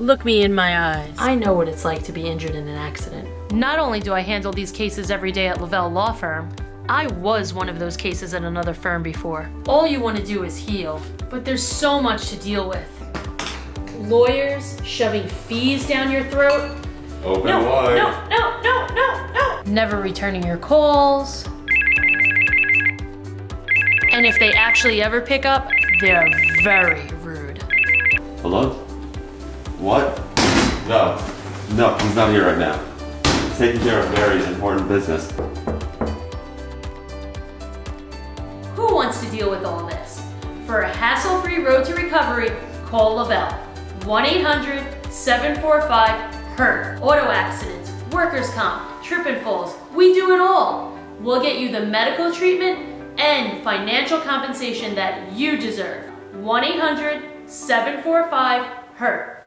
Look me in my eyes. I know what it's like to be injured in an accident. Not only do I handle these cases every day at Lavelle Law Firm, I was one of those cases at another firm before. All you want to do is heal, but there's so much to deal with. Lawyers shoving fees down your throat. Open No, wide. no, no, no, no, no. Never returning your calls. And if they actually ever pick up, they're very rude. Hello? What? No. No, he's not here right now. He's taking care of very important business. Who wants to deal with all this? For a hassle-free road to recovery, call Lavelle. 1-800-745-HURT. Auto accidents, workers' comp, trip and falls. We do it all. We'll get you the medical treatment and financial compensation that you deserve. 1-800-745-HURT.